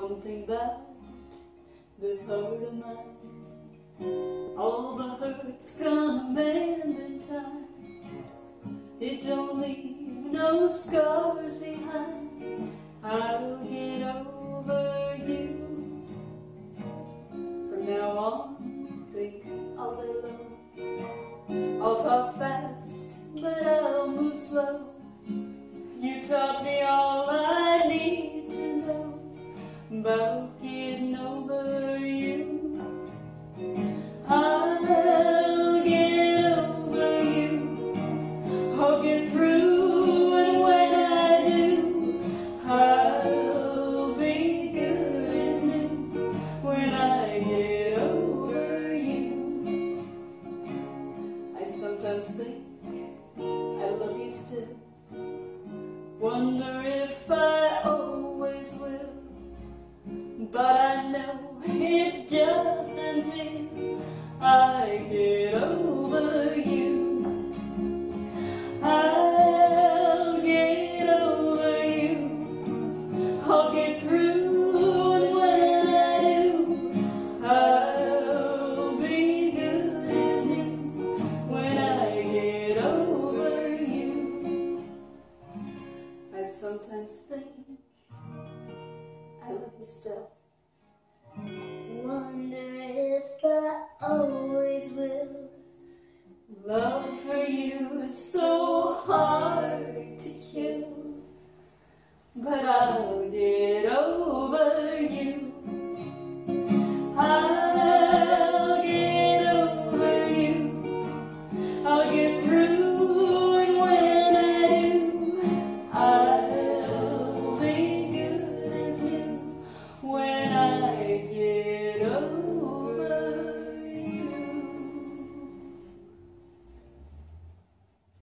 one thing about this heart of mine. All the hurts come and in time. It don't leave no scars behind. I'll get over you. From now on, think I'll lay low. I'll talk fast, but I'll move slow. Think I love you still. Wonder if I always will. But I know it's Love for you is so hard